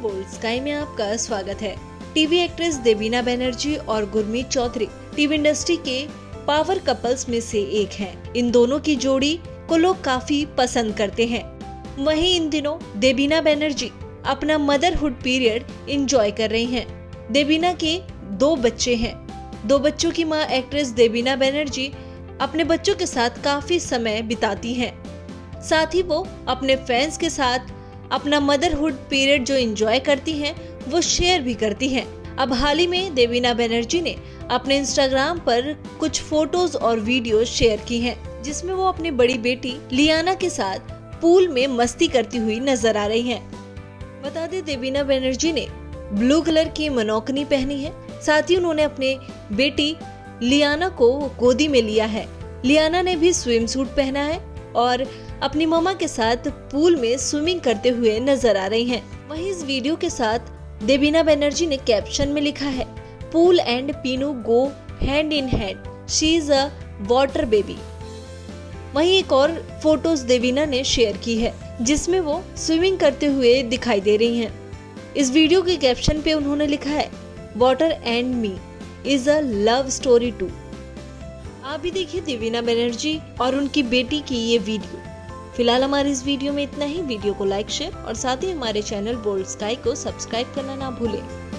Bold sky में आपका स्वागत है टीवी एक्ट्रेस देवीना बनर्जी और गुरमीत चौधरी टीवी इंडस्ट्री के पावर कपल्स में से एक हैं। इन दोनों की जोड़ी को लोग काफ़ी पसंद करते हैं वहीं इन दिनों देवीना बनर्जी अपना मदरहुड पीरियड एंजॉय कर रही हैं। देवीना के दो बच्चे हैं दो बच्चों की माँ एक्ट्रेस देवीना बनर्जी अपने बच्चों के साथ काफ़ी समय बिताती हैं साथ ही वो अपने फैंस के साथ अपना मदरहुड पीरियड जो इंजॉय करती हैं, वो शेयर भी करती हैं। अब हाल ही में देवीना बनर्जी ने अपने इंस्टाग्राम पर कुछ फ़ोटोज़ और वीडियो शेयर की हैं, जिसमें वो अपनी बड़ी बेटी लियाना के साथ पूल में मस्ती करती हुई नज़र आ रही हैं। बता दें, देवीना बनर्जी ने ब्लू कलर की मनोकनी पहनी है, साथ ही उन्होंने अपने बेटी लियाना को गोदी में लिया है। लियाना ने भी स्विम सूट पहना है और अपनी ममा के साथ पूल में स्विमिंग करते हुए नज़र आ रही हैं। वहीं इस वीडियो के साथ देवीना बनर्जी ने कैप्शन में लिखा है, pool and Pinu go hand in hand she is a water baby वहीं एक और फ़ोटोज़ देवीना ने शेयर की है, जिसमें वो स्विमिंग करते हुए दिखाई दे रही हैं। इस वीडियो के कैप्शन पे उन्होंने लिखा है water and me is a love story too आप भी देखिए देवीना बनर्जी और उनकी बेटी की ये वीडियो। फ़िलहाल हमारे इस वीडियो में इतना ही। वीडियो को लाइक, शेयर और साथ ही हमारे चैनल बोल्ड स्काई को सब्सक्राइब करना ना भूलें।